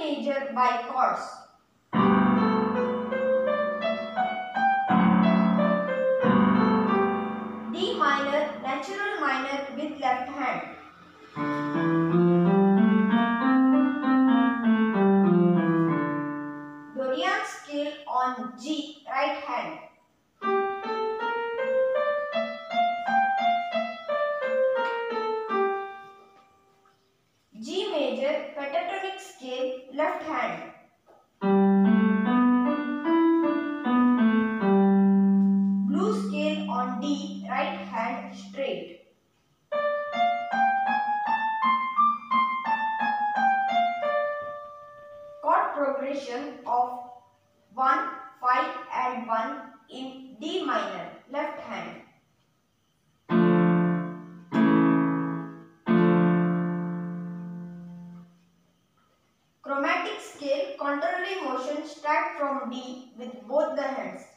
major by chords. Hand. Blue scale on D right hand straight. Chord progression of 1, 5 and 1 in D minor left hand. D with both the hands.